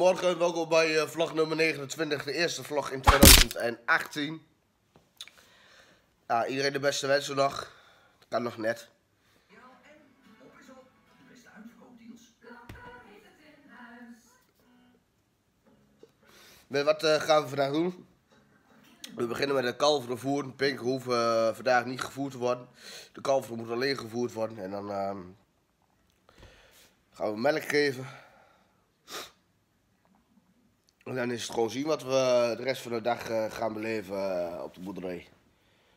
Goedemorgen, welkom bij uh, vlog nummer 29, de eerste vlog in 2018. Ja, iedereen de beste wensen nog. Dat kan nog net. Ja, en op is op. Beste uitverkoopdeals. Met wat uh, gaan we vandaag doen? We beginnen met de kalveren voeren. Pinken hoeven uh, vandaag niet gevoerd te worden. De kalveren moeten alleen gevoerd worden. En dan uh, gaan we melk geven. En dan is het gewoon zien wat we de rest van de dag uh, gaan beleven uh, op de boerderij.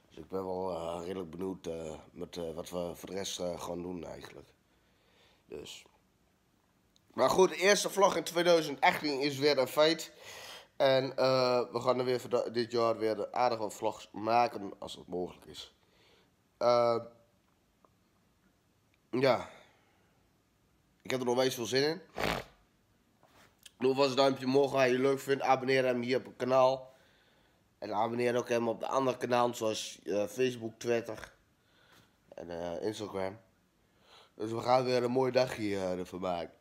Dus ik ben wel uh, redelijk benieuwd met wat we voor de rest gaan doen eigenlijk. Dus. Maar goed, de eerste vlog in 2018 is weer een feit. En we gaan er weer dit jaar weer de aardige vlogs maken als het mogelijk is. ja. Ik heb er nog eens veel zin in. Doe vast een duimpje omhoog als je het leuk vindt. Abonneer hem hier op het kanaal. En abonneer ook hem op de andere kanalen zoals uh, Facebook, Twitter en uh, Instagram. Dus we gaan weer een mooie dag hier uh, ervan maken.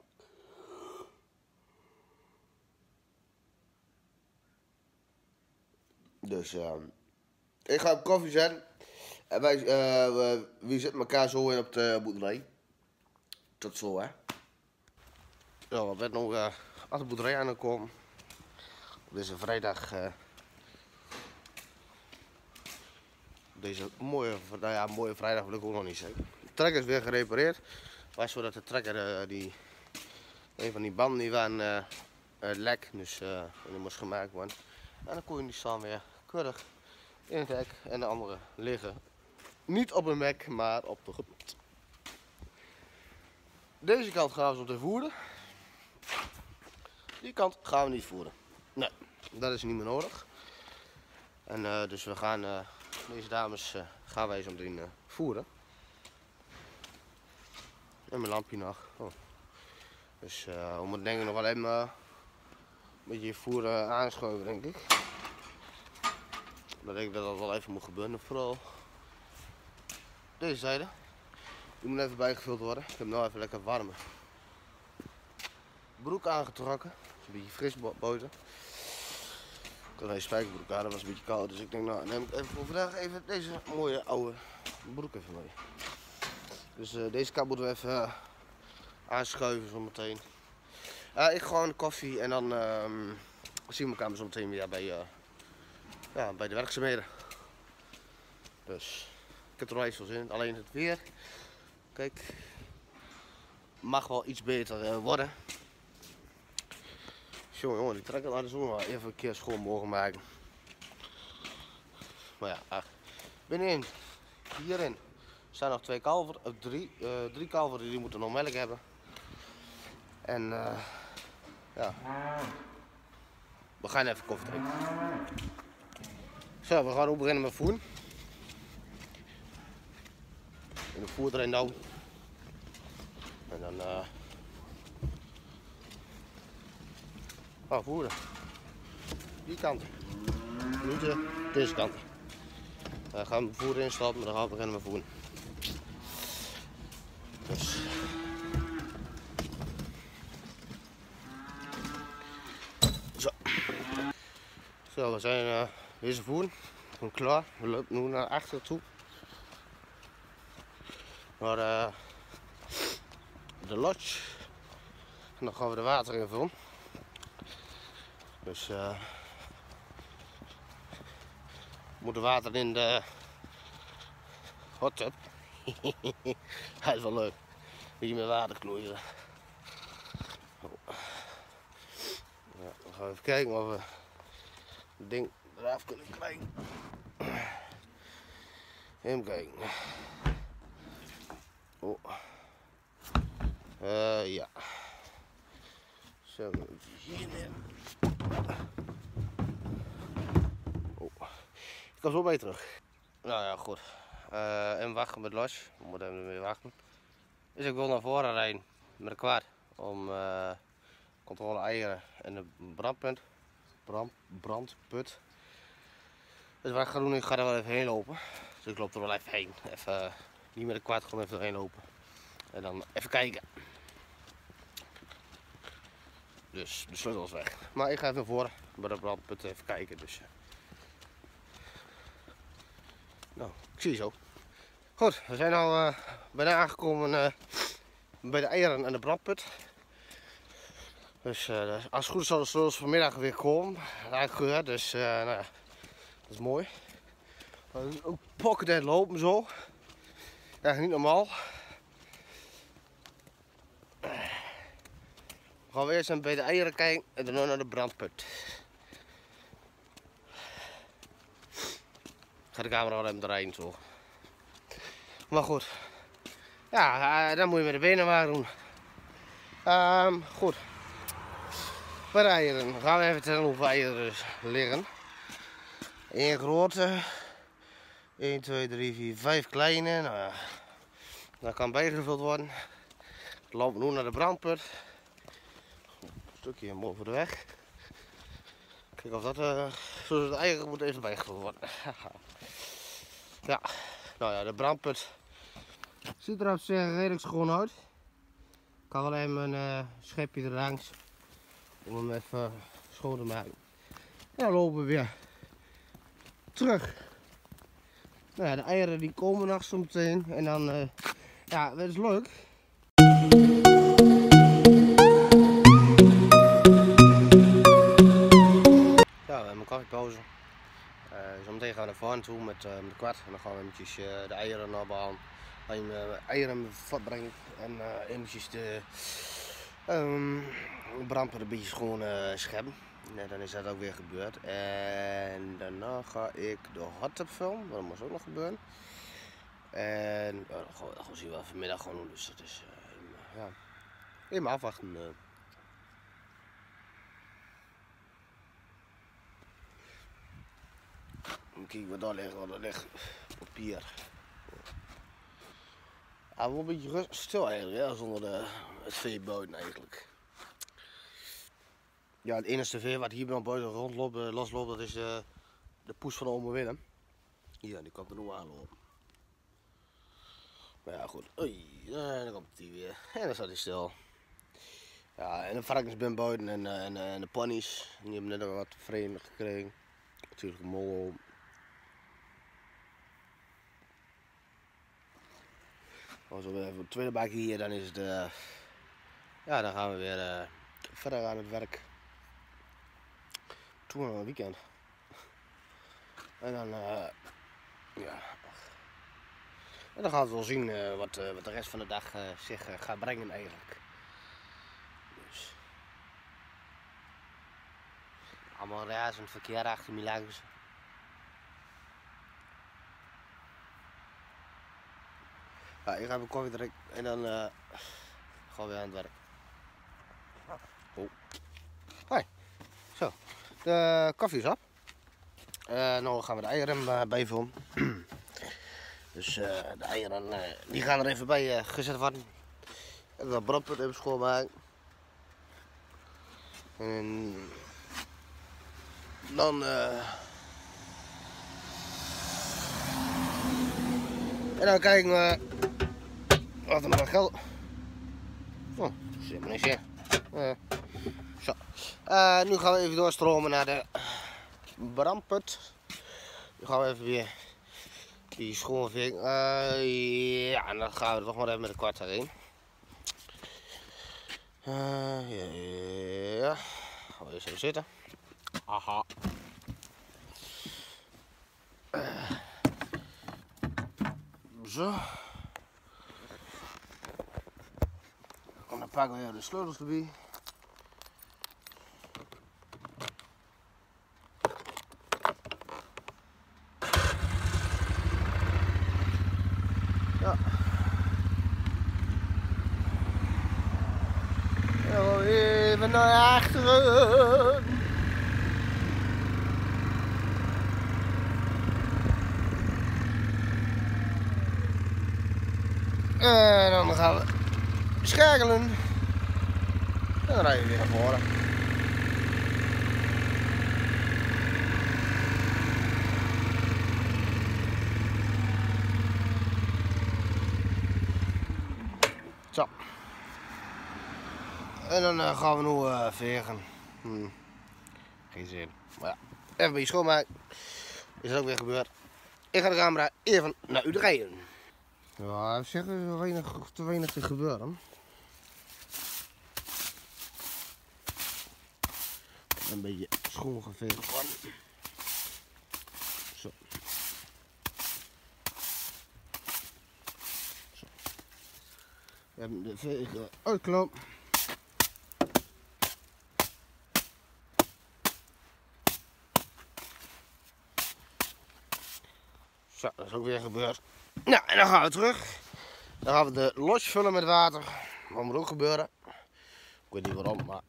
Dus ik ga op koffie zetten. En wij, uh, wie zitten elkaar zo in op de boerderij. Tot zo hè. Ja, wat werd nog aan de boerderij aangekomen. Op deze vrijdag. Uh, deze mooie, nou ja, mooie vrijdag wil ik ook nog niet zeggen. De trekker is weer gerepareerd. Was zo dat de trekker, uh, die, een van die banden die waren uh, lek, dus die moest gemaakt worden. En dan kon je die staan weer keurig in het hek en de andere liggen. Niet op een mek, maar op de grond. Deze kant gaan we zo te voeren. Die kant gaan we niet voeren. Nee, dat is niet meer nodig. En uh, dus we gaan uh, deze dames uh, gaan wij zo meteen voeren. En mijn lampje nog. Oh. Dus we moeten denk ik nog wel even een beetje voeren aanschuiven denk ik. Dat denk ik dat dat wel even moet gebeuren. Vooral deze zijde. Die moet even bijgevuld worden. Ik heb nu even lekker warme broek aangetrokken. Een beetje fris buiten. Ik had een spijkerbroek aan, dat was een beetje koud. Dus ik denk, nou neem ik even voor vandaag even deze mooie oude broek even mee. Dus uh, deze kant moeten we even uh, aanschuiven zo meteen. Uh, ik gewoon koffie en dan ehm, zien we elkaar zo meteen weer bij, bij de werkzaamheden. Dus ik heb er wel even veel zin in. Alleen het weer, kijk, mag wel iets beter worden. Jongen, die trekker laten zo maar even een keer schoon mogen maken. Maar ja, ach. hierin, staan nog twee kalveren, of drie, uh, drie kalveren die moeten nog melk hebben. En uh, ja, we gaan even koffie drinken. Zo, we gaan ook beginnen met voeren. En de voer erin nou. En dan uh, Oh. Die kant. Uh, deze kant. Daar gaan we voeren instappen, dan gaan we beginnen met voeren. Dus. Zo. Zo, we zijn uh, deze voeren. We klaar. We lopen nu naar achter toe. Naar uh, de lodge. En dan gaan we de water invullen. Dus uh, moet water in de hot tub. Hij is wel leuk. Hier met water knoeien. Ja, gaan even kijken of we het ding eraf kunnen krijgen. Even kijken. Oh. Uh, ja. Zo, hier neer. Ik kom zo bij terug. Nou ja, goed. Uh, en wachten met los. We moeten even weer wachten. Dus ik wil naar voren rijden met een kwart om uh, controle eieren en de brandpunt. Brand, brandput. Dus wat ik ga doen, ik ga er wel even heen lopen. Dus ik loop er wel even heen. Even, uh, niet met een kwart, gewoon even erheen lopen. En dan even kijken. Dus de sleutel is weg. Maar ik ga even naar voren bij de brandput even kijken. Dus. Nou, ik zie je zo. Goed, we zijn al eh, bijna aangekomen eh, bij de eieren en de brandput. Dus eh, als het goed is zal de vanmiddag weer komen. Dus nou ja, dat is mooi. Maar het is lopen zo. Echt niet normaal. We gaan eerst bij de eieren kijken en daarna naar de brandput. Ik ga de camera wel even draaien zo. Maar goed. Ja, eh, dan moet je met de benen maar doen. Ehm, goed. Bij de gaan we even tellen hoeveel eieren er liggen. Eén grote. 1, 2, 3, 4, 5 kleine. Nou ja, dat kan bijgevuld worden. We lopen nu naar de brandput. Een stukje helemaal voor de weg. Kijk of dat, uh, zoals het eigenlijk moet even bijgevuld worden. ja, nou ja, de brandput ziet er op zich redelijk schoon uit. Ik kan wel even een uh, schepje erlangs om hem even schoon te maken. En dan lopen we weer terug. Nou ja, de eieren die komen nog zo meteen. En dan, uh, ja, dat is leuk. Ja, we hebben een koffiepauze. Uh, zometeen gaan we naar voren toe met, uh, met de kwart. En dan gaan we eventjes uh, de eieren. Gaan we eieren vat brengen. En eventjes de um, brandper een beetje schoon scheppen. Nee, dan is dat ook weer gebeurd. En daarna ga ik de hottub filmen, dat moet ook nog gebeuren. En ja, dat, gaan we, zien we vanmiddag gewoon doen. Dus dat is ja, even afwachten. Kijk wat daar ligt, wat daar ligt papier. Wel een beetje rustig stil eigenlijk, zonder de, het veeboten eigenlijk. Ja, het enige veer wat hier bij buiten rondloopt, uh, losloopt, dat is uh, de poes van ome Willem. Ja, die kan er nog aanlopen. Maar ja, goed. Oei, en dan komt hij weer. En dan staat hij stil. Ja, en de varkens ben buiten en, en, en, de ponies. Die hebben net wat vreemd gekregen. Natuurlijk een mol. Als we even het tweede bakje hier, dan is het. ja, dan gaan we weer verder aan het werk toen een weekend. En dan, uh, ja. En dan gaan we wel zien uh, wat, uh, wat de rest van de dag zich gaat brengen eigenlijk. Dus. Allemaal razend verkeer achter me langs. Ja, ik ga even koffie drinken en dan gaan we weer aan het werk. Oh. Hoi. Zo. De koffie is op. Uh, nou gaan we de eieren uh, dus uh, de eieren die gaan er even bij gezet worden. En dan brandpunt even schoonmaken. En dan en dan kijken we wat er nog geld. Oh, zit maar niks zo. Uh, nu gaan we even doorstromen naar de brandput. Nu gaan we even weer die schoonving. Uh, ja, en dan gaan we toch maar even met de kwart heen. Uh, ja, ja. Gaan we even zitten. Aha. Zo. Dan pakken we de sleutels erbij. Ja. En naar achteren. En dan gaan we schakelen. En dan rijden we weer naar voren. Zo. En dan uh, gaan we nu uh, vegen. Hm. Geen zin. Maar ja, even een beetje schoonmaken. Is dat ook weer gebeurd. Ik ga de camera even naar u draaien. Ja, ik zeg, er weinig, te weinig te gebeuren. Een beetje schoongeveegd worden. Zo. Zo. We hebben de vegen uitklop. Zo, dat is ook weer gebeurd. Nou, en dan gaan we terug. Dan gaan we de los vullen met water. Dat moet ook gebeuren. Ik weet niet waarom, maar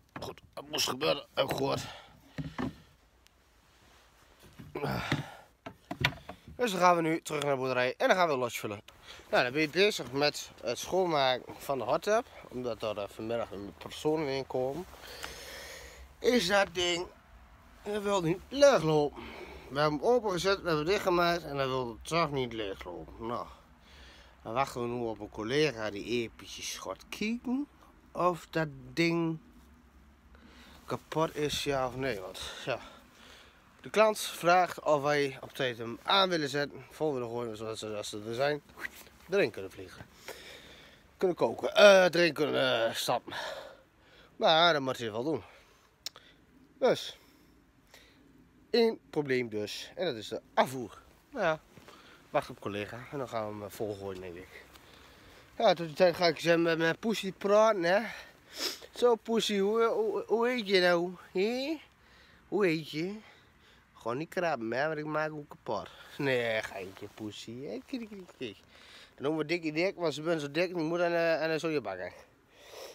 moest heb ik gehoord. Dus dan gaan we nu terug naar de boerderij en dan gaan we los vullen. Nou, dan ben je bezig met het schoonmaken van de hot Omdat er vanmiddag een persoon in komen. Is dat ding, dat wil niet leeglopen. We hebben hem opengezet, we hebben dichtgemaakt en dan wil toch niet leeglopen. Nou, dan wachten we nu op een collega die eventjes gaat kijken of dat ding kapot is, ja of nee. Want ja, de klant vraagt of wij op tijd hem aan willen zetten, vol willen gooien, zodat ze als ze er zijn, erin kunnen vliegen. Kunnen koken, erin kunnen uh, stappen. Maar dat moet hij wel doen. Dus. Eén probleem dus. En dat is de afvoer. Nou ja, wacht op collega. En dan gaan we hem volgooien denk ik. Ja, tot die tijd ga ik eens met mijn poesie praten hè. Zo poesie, hoe, hoe, hoe heet je nou? He? Hoe heet je? Gewoon niet krabben hè, ik maak hem kapot. Nee, geintje poesie. Hey, kijk, noemen we Dikkie Dik, want ze zijn zo dik, ik moet uh, aan een zoje bakken.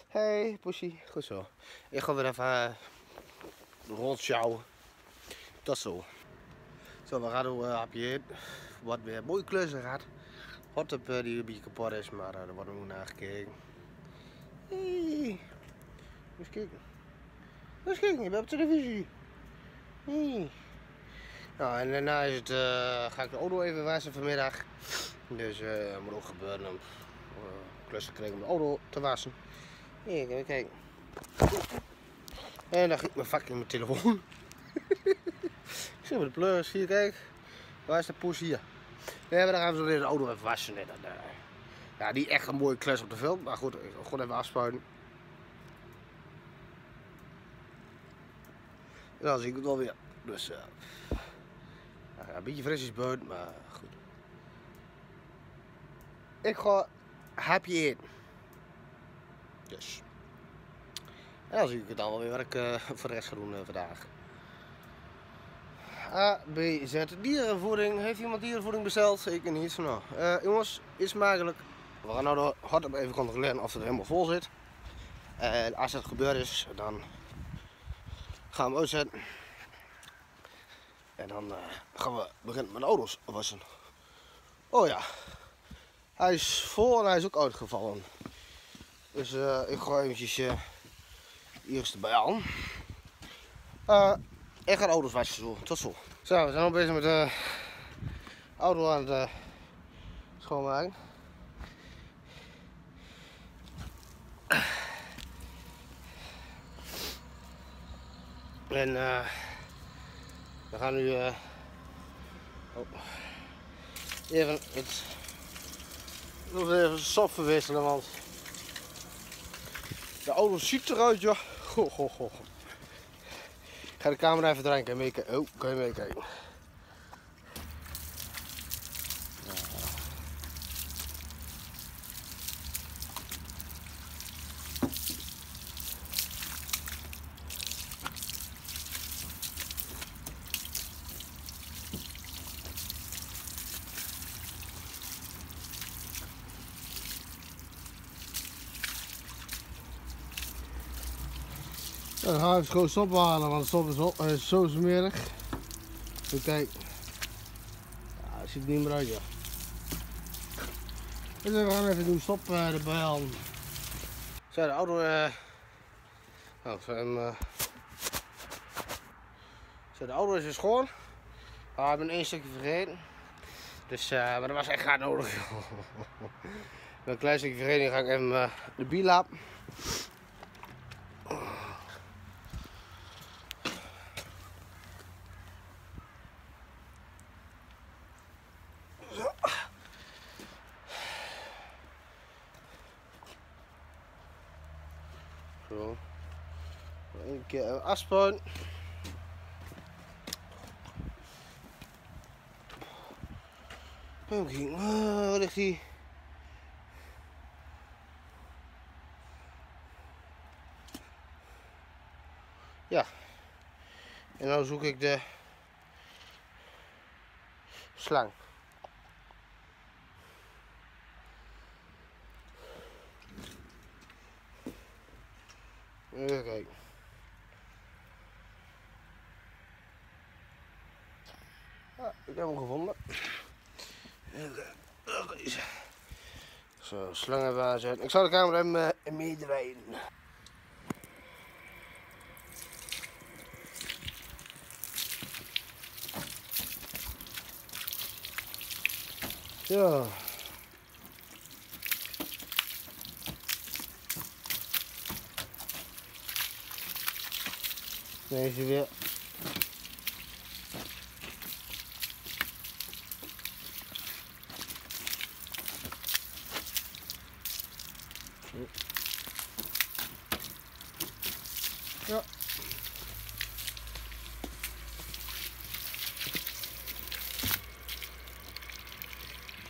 Hey, poesie. Goed zo. Ik ga weer even uh, rondsjouwen. Dat zo. Zo, we gaan uh, hapje Wat weer mooie klussen gaat. Hot op uh, die een beetje kapot is, maar daar wordt nu naar gekeken. Hey. Eens kijken. Eens kijken, je bent op televisie. Hey. Nou, en daarna is het, uh, ga ik de auto even wassen vanmiddag. Dus uh, moet ook gebeuren om uh, klussen krijgen om de auto te wassen. Hier, even kijken. En dan ik mijn fucking mijn telefoon. Zie je de plus, hier kijk. Waar is de poes hier? Nee, maar dan gaan we zo de auto even wassen. Nee, dan, ja, niet echt een mooie klus op de film, maar goed, ik ga gewoon even afspuiten. En dan zie ik het wel weer. Dus uh, ja, een beetje fris is buiten, maar goed. Ik ga happy eten. Dus. En dan zie ik het dan wel weer ik uh, voor de rest ga doen uh, vandaag. A, B, Z. Dierenvoeding. Heeft iemand dierenvoeding besteld? Zeker niet. Nou, jongens, is mogelijk. We gaan nou de hardop even controleren of het helemaal vol zit. En als het gebeurd is, dan gaan we uitzetten. En dan uh, gaan we beginnen met de auto's wassen. Oh ja, hij is vol en hij is ook uitgevallen. Dus uh, ik ga eventjes uh, eerst erbij aan. Ik ga de auto's wassen zo. Tot zo. Zo, we zijn al bezig met de auto aan het uh, schoonmaken. En uh, we gaan nu uh, oh, even het nog even sop verwisselen, want de auto ziet eruit, joh. Goh, goh, goh. Ik ga de camera even draaien. Kan je meekijken? Oh, kan je meekijken? Dan gaan we even gewoon stop halen, want stop is, op, is zo smerig. Zo kijk. Ja, het ziet niet meer uit, ja. Dus we gaan even doen stop uh, erbij halen. Zo, de auto. Uh... Oh, zijn, uh... Zo, de auto is weer schoon. we hebben één stukje vergeten. Dus, uh, maar dat was echt gaat nodig. een klein stukje vergeten, ga ik even de biel Zo. Een keer een afspuiten. Even kijken, waar ligt? Ja. En dan zoek ik de slang. Even kijken. Ah, ik heb hem gevonden. Zo, slang hebben we aanzetten. Ik zal de camera even uh, meedraaien. Ja. Deze weer. Ja.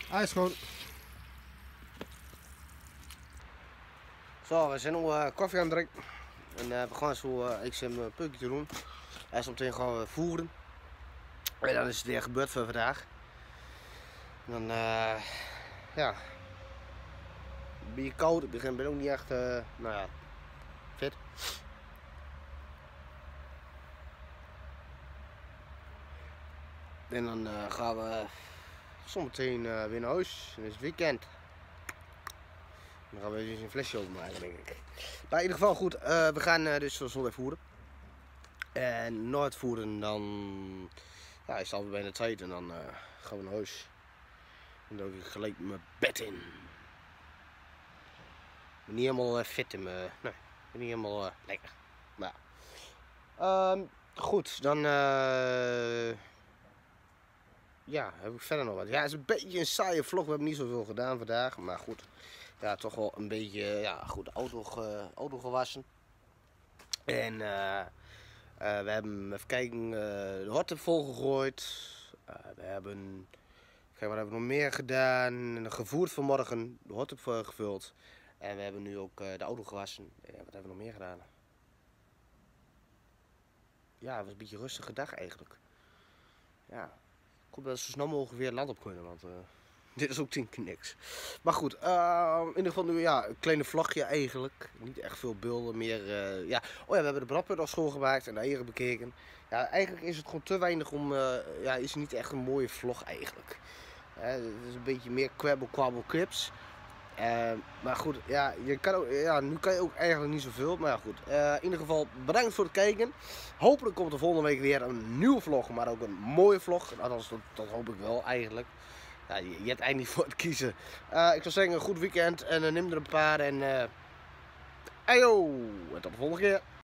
Hij is gewoon. Zo, we zijn nu uh, koffie aan het drinken. En uh, we gaan zo uh, ik uh, peukje te doen. Hij is meteen gaan we voeren. En dan is het weer gebeurd voor vandaag. En dan, uh, ja. Ben je koud, ik begin ben ook niet echt, uh, nou ja, En dan uh, gaan we zometeen uh, weer naar huis. En het is weekend. Dan gaan we dus een flesje openmaken, denk ik. Maar in ieder geval goed, uh, we gaan dus zondag voeren. En het voeren dan ja, is het alweer bijna tijd en dan gaan we naar huis. En dan doe ik gelijk mijn bed in. Ben niet helemaal fit in mijn. Nee, ben niet helemaal lekker. Maar. Um, goed, dan ja, heb ik verder nog wat. Ja, het is een beetje een saaie vlog. We hebben niet zoveel gedaan vandaag. Maar goed, ja, toch wel een beetje, ja, goed, auto, auto gewassen. En uh, uh, we hebben, even kijken, uh, de hot volgegooid. we hebben, kijk, wat hebben we nog meer gedaan? Gevoerd vanmorgen, de hot gevuld. En we hebben nu ook de auto gewassen. wat hebben we nog meer gedaan? Ja, het was een beetje een rustige dag eigenlijk. Ja, hoop dat zo snel mogelijk weer land op kunnen, want uh, dit is ook tien keer niks. Maar goed, uh, in ieder geval nu ja, een kleine vlogje eigenlijk. Niet echt veel beelden meer. Uh, ja. Oh ja, we hebben de bradput al schoongemaakt en de eieren bekeken. Ja, eigenlijk is het gewoon te weinig om, ja, is niet echt een mooie vlog eigenlijk. het is een beetje meer kwabbel kwabbel clips. Uh, maar goed, ja, je kan ook, ja, nu kan je ook eigenlijk niet zoveel. Maar ja, goed. Uh, in ieder geval bedankt voor het kijken. Hopelijk komt er volgende week weer een nieuwe vlog, maar ook een mooie vlog. Althans, dat, dat hoop ik wel eigenlijk. Ja, je, hebt eigenlijk niet voor het kiezen. Uh, ik zou zeggen, een goed weekend en neem er een paar. En, ayo, tot de volgende keer.